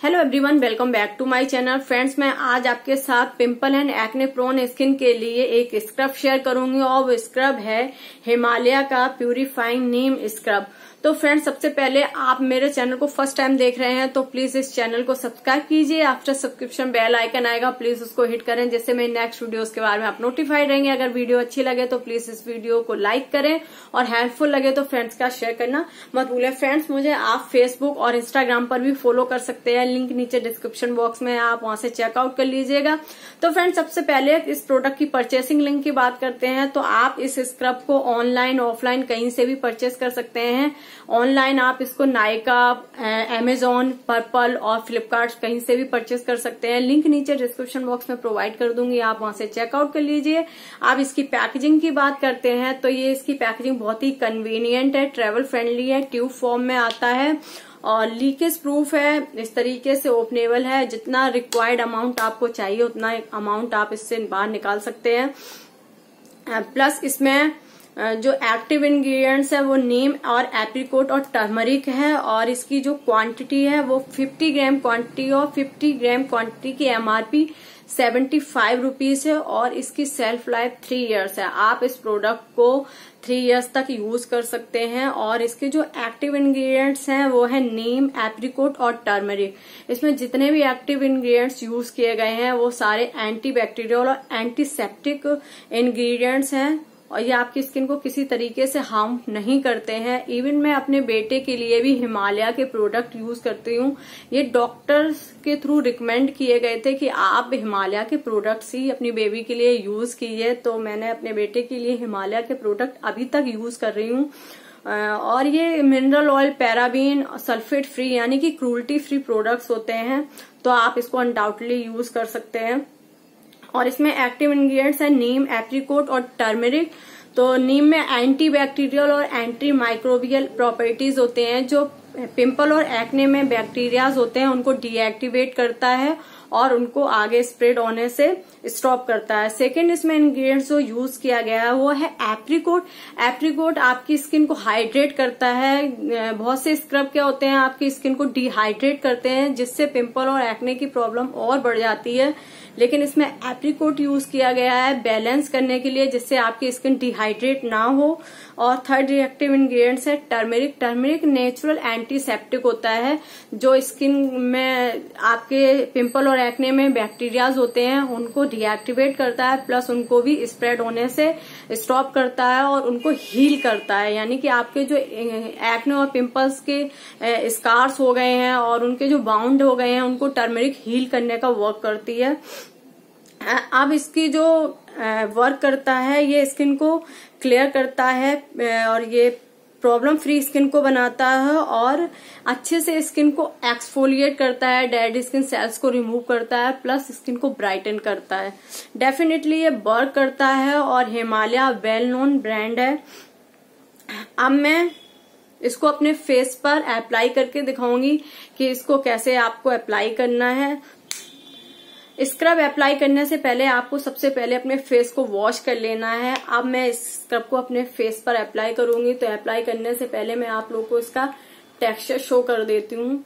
Hello everyone welcome back to my channel friends मैं आज आपके साथ pimple and acne prone skin के लिए एक स्क्रब शेयर करूँगी और वो स्क्रब है हिमालय का प्यूरिफाइंग नीम स्क्रब तो फ्रेंड्स सबसे पहले आप मेरे चैनल को फ़र्स्ट टाइम देख रहे हैं तो प्लीज़ इस चैनल को सब्सक्राइब कीजिए। आफ्टर सब्सक्रिप्शन बेल आइकन आएगा प्लीज़ उसको हिट करें, जिससे मेरे नेक्स्ट वीडियोस के बारे में आप नोटिफाइड रहेंगे। अगर वीडियो अच्छी लगे तो प्लीज़ इस वीडियो को लाइक करें और हेल्पफुल लगे तो फ्रेंड्स का शेयर करना मत भूलें। फ्रेंड्स मुझे आप फेसबुक और इंस्टाग्राम पर भी फॉलो कर सकते हैं। लिंक नीचे डिस्क्रिप्शन बॉक्स में आप वहाँ से चेकआउट कर लीजिएगा। तो फ्रेंड्स सबसे पहले इस प्रोडक्ट की परचेसिंग लिंक की बात करते हैं तो आप इस स्क्रब को ऑनलाइन ऑफलाइन कहीं से भी परचेस कर सकते हैं। ऑनलाइन आप इसको नायका एमेजोन पर्पल और फ्लिपकार्ट कहीं से भी परचेस कर सकते हैं। लिंक नीचे डिस्क्रिप्शन बॉक्स में प्रोवाइड कर दूँगी, आप वहाँ से चेकआउट कर लीजिए। आप इसकी पैकेजिंग की बात करते हैं तो ये इसकी पैकेजिंग बहुत ही कन्वीनियंट है ट्रेवल फ्रेंडली है ट्यूब फॉर्म में आता है और लीकेज प्रूफ है, इस तरीके से ओपनेबल है। जितना रिक्वायर्ड अमाउंट आपको चाहिए, उतना अमाउंट आप इससे बाहर निकाल सकते हैं। प्लस इसमें जो एक्टिव इंग्रेडिएंट्स है, वो नीम और एप्रिकोट और टर्मरिक है, और इसकी जो क्वांटिटी है, वो 50 ग्राम क्वांटिटी और 50 ग्राम क्वांटिटी की एमआरपी सेवेंटी फाइव रुपीज़ है, और इसकी सेल्फ लाइफ थ्री इयर्स है। आप इस प्रोडक्ट को थ्री इयर्स तक यूज़ कर सकते हैं, और इसके जो एक्टिव इंग्रेडिएंट्स हैं, वो है नीम एप्रिकोट और टर्मरिक इसमें जितने भी एक्टिव इंग्रेडिएंट्स यूज़ किए गए हैं, वो सारे एंटी बैक्टीरियल और एंटीसेप्टिक इंग्रेडिएंट्स हैं। और ये आपकी स्किन को किसी तरीके से हार्म नहीं करते हैं। इवन मैं अपने बेटे के लिए भी हिमालय के प्रोडक्ट यूज़ करती हूँ। ये डॉक्टर्स के थ्रू रिकमेंड किए गए थे कि आप हिमालय के प्रोडक्ट्स ही अपनी बेबी के लिए यूज़ कीजिए। तो मैंने अपने बेटे के लिए हिमालय के प्रोडक्ट अभी तक यूज़ कर रही हूँ। और ये mineral oil paraben sulphate free यानी कि क्रूल्टी फ्री प्रोडक्ट्स होते हैं। तो आप इसको अनडाउटली यूज़ कर सकते हैं। और इसमें एक्टिव इंग्रेडिएंट्स है नीम एप्रीकोट और टर्मेरिक तो नीम में एंटी बैक्टीरियल और एंटी माइक्रोबियल प्रॉपर्टीज़ होते हैं, जो पिंपल और एक्ने में बैक्टीरियाज होते हैं, उनको डीएक्टिवेट करता है और उनको आगे स्प्रेड होने से स्टॉप करता है। सेकेंड इसमें इंग्रेडिएंट्स जो यूज़ किया गया है, वो है एप्रीकोट। एप्रिकोट आपकी स्किन को हाइड्रेट करता है। बहुत से स्क्रब क्या होते हैं, आपकी स्किन को डिहाइड्रेट करते हैं, जिससे पिंपल और एक्ने की प्रॉब्लम और बढ़ जाती है। लेकिन इसमें एप्रिकोट यूज़ किया गया है बैलेंस करने के लिए, जिससे आपकी स्किन डिहाइड्रेट ना हो। और थर्ड रिएक्टिव इंग्रेडिएंट्स है टर्मेरिक टर्मेरिक नेचुरल एंटीसेप्टिक होता है, जो स्किन में आपके पिंपल और एक्ने में बैक्टीरियाज होते हैं, उनको डीएक्टिवेट करता है प्लस उनको भी स्प्रेड होने से स्टॉप करता है और उनको हील करता है। यानी कि आपके जो एक्ने और पिंपल्स के स्कार्स हो गए हैं और उनके जो बाउंड हो गए हैं, उनको टर्मेरिक हील करने का वर्क करती है। अब इसकी जो वर्क करता है, ये स्किन को क्लियर करता है और ये प्रॉब्लम फ्री स्किन को बनाता है, और अच्छे से स्किन को एक्सफोलिएट करता है डेड स्किन सेल्स को रिमूव करता है प्लस स्किन को ब्राइटन करता है। डेफिनेटली ये वर्क करता है, और हिमालय वेल नोन ब्रांड है। अब मैं इसको अपने फेस पर अप्लाई करके दिखाऊँगी कि इसको कैसे आपको अप्लाई करना है। स्क्रब अप्लाई करने से पहले आपको सबसे पहले अपने फेस को वॉश कर लेना है। अब मैं इस स्क्रब को अपने फेस पर अप्लाई करूँगी तो अप्लाई करने से पहले मैं आप लोग को इसका टेक्सचर शो कर देती हूँ।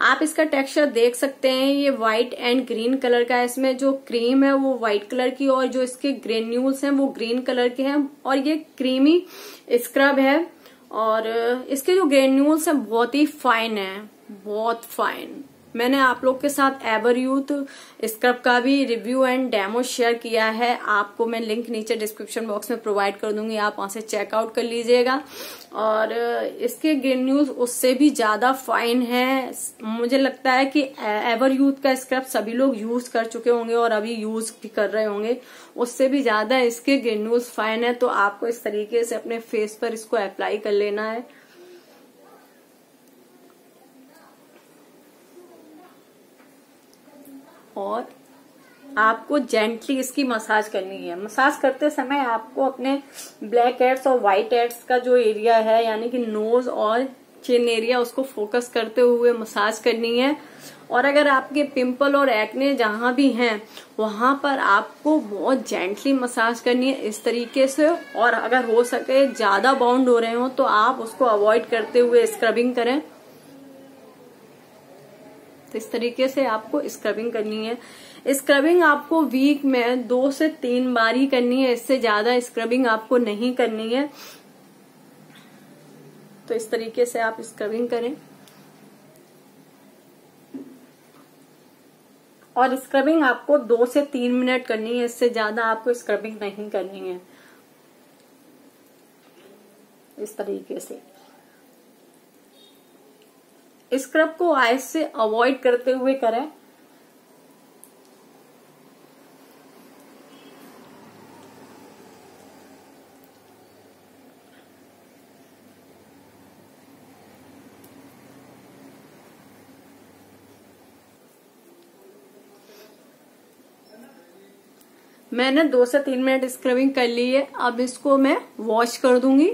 आप इसका टेक्सचर देख सकते हैं, ये व्हाइट एंड ग्रीन कलर का है। इसमें जो क्रीम है वो व्हाइट कलर की और जो इसके ग्रेन्यूल्स हैं वो ग्रीन कलर के हैं और ये क्रीमी स्क्रब है। और इसके जो ग्रेन्यूल्स हैं बहुत ही फाइन है, बहुत फाइन। मैंने आप लोग के साथ एवर यूथ स्क्रब का भी रिव्यू एंड डेमो शेयर किया है। आपको मैं लिंक नीचे डिस्क्रिप्शन बॉक्स में प्रोवाइड कर दूँगी, आप वहाँ से चेकआउट कर लीजिएगा। और इसके ग्रीन न्यूज़ उससे भी ज़्यादा फाइन है। मुझे लगता है कि एवर यूथ का स्क्रब सभी लोग यूज़ कर चुके होंगे और अभी यूज़ भी कर रहे होंगे। उससे भी ज़्यादा इसके ग्रीन न्यूज़ फाइन है तो आपको इस तरीके से अपने फेस पर इसको अप्लाई कर लेना है। और आपको जेंटली इसकी मसाज करनी है। मसाज करते समय आपको अपने ब्लैक हेड्स और व्हाइट हेड्स का जो एरिया है, यानी कि नोज़ और चिन एरिया उसको फोकस करते हुए मसाज करनी है। और अगर आपके पिंपल और एक्ने जहाँ भी हैं, वहाँ पर आपको बहुत जेंटली मसाज करनी है इस तरीके से। और अगर हो सके, ज़्यादा बाउंड हो रहे हो तो आप उसको अवॉइड करते हुए स्क्रबिंग करें। तो इस तरीके से आपको स्क्रबिंग करनी है। स्क्रबिंग आपको वीक में दो से तीन बार ही करनी है, इससे ज़्यादा स्क्रबिंग आपको नहीं करनी है। तो इस तरीके से आप स्क्रबिंग करें। और स्क्रबिंग आपको दो से तीन मिनट करनी है, इससे ज़्यादा आपको स्क्रबिंग नहीं करनी है। इस तरीके से। स्क्रब को आइस से अवॉइड करते हुए करें। मैंने दो से तीन मिनट स्क्रबिंग कर ली है। अब इसको मैं वॉश कर दूँगी।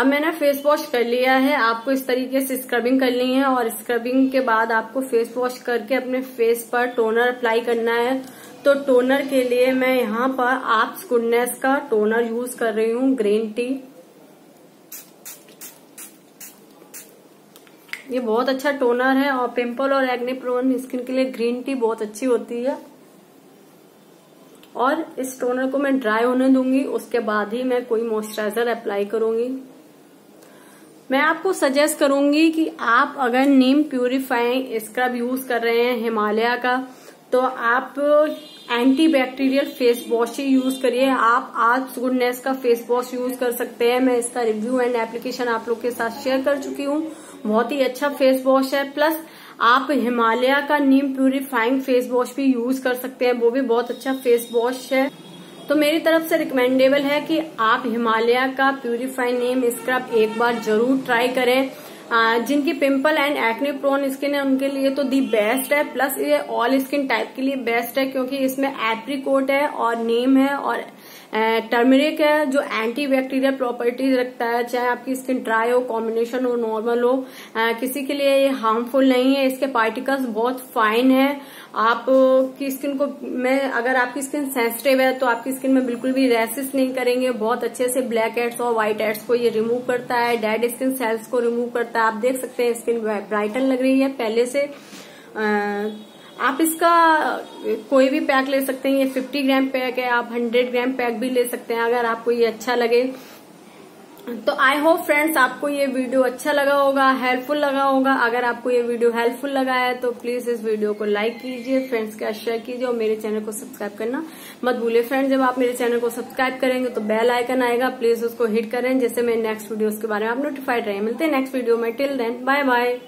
अब मैंने फेस वॉश कर लिया है, आपको इस तरीके से स्क्रबिंग करनी है और स्क्रबिंग के बाद आपको फेस वॉश करके अपने फेस पर टोनर अप्लाई करना है। तो टोनर के लिए मैं यहाँ पर आप गुडनेस का टोनर यूज़ कर रही हूँ ग्रीन टी ये बहुत अच्छा टोनर है और पिंपल और एक्ने प्रोन स्किन के लिए ग्रीन टी बहुत अच्छी होती है। और इस टोनर को मैं ड्राई होने दूँगी, उसके बाद ही मैं कोई मॉइस्चराइजर अप्लाई करूँगी। मैं आपको सजेस्ट करूँगी कि आप अगर नीम प्यूरिफाइंग स्क्रब यूज़ कर रहे हैं हिमालय का तो आप एंटी बैक्टीरियल फेस वॉश ही यूज़ करिए। आप आज गुडनेस का फेस वॉश यूज़ कर सकते हैं। मैं इसका रिव्यू एंड एप्लीकेशन आप लोग के साथ शेयर कर चुकी हूँ। बहुत ही अच्छा फेस वॉश है। प्लस आप हिमालय का नीम प्यूरिफाइंग फेस वॉश भी यूज़ कर सकते हैं। वो भी बहुत अच्छा फेस वॉश है। तो मेरी तरफ़ से रिकमेंडेबल है कि आप हिमालय का प्यूरिफाई नेम स्क्रब एक बार ज़रूर ट्राई करें। जिनकी pimple and acne prone skin है, उनके लिए तो दी बेस्ट है। प्लस ये ऑल स्किन टाइप के लिए बेस्ट है, क्योंकि इसमें एप्रीकोट है और नीम है और टर्मरिक है जो एंटी बैक्टीरियल प्रॉपर्टीज़ रखता है चाहे आपकी स्किन ड्राई हो कॉम्बिनेशन हो नॉर्मल हो किसी के लिए ये हार्मफुल नहीं है इसके पार्टिकल्स बहुत फाइन है। आप की स्किन को मैं अगर आपकी स्किन सेंसिटिव है तो आपकी स्किन में बिल्कुल भी रैसेस नहीं करेंगे। बहुत अच्छे से ब्लैक हेड्स और व्हाइट हेड्स को ये रिमूव करता है डेड स्किन सेल्स को रिमूव करता है। आप देख सकते हैं स्किन ब्राइटन लग रही है पहले से। आ, आप इसका, कोई भी पैक ले सकते हैं, ये 50 ग्राम पैक है, आप 100 ग्राम पैक भी ले सकते हैं, अगर आपको ये अच्छा लगे। तो आई होप फ्रेंड्स आपको ये वीडियो अच्छा लगा होगा हेल्पफुल लगा होगा। अगर आपको ये वीडियो हेल्पफुल लगा है तो प्लीज़ इस वीडियो को लाइक कीजिए फ्रेंड्स का शेयर कीजिए और मेरे चैनल को सब्सक्राइब करना मत भूलिए। फ्रेंड्स जब आप मेरे चैनल को सब्सक्राइब करेंगे तो बेल आइकन आएगा प्लीज़ उसको हिट करें जैसे मैं नेक्स्ट वीडियो के बारे में आप नोटिफाइड रहे। मिलते हैं नेक्स्ट वीडियो में। Till then bye bye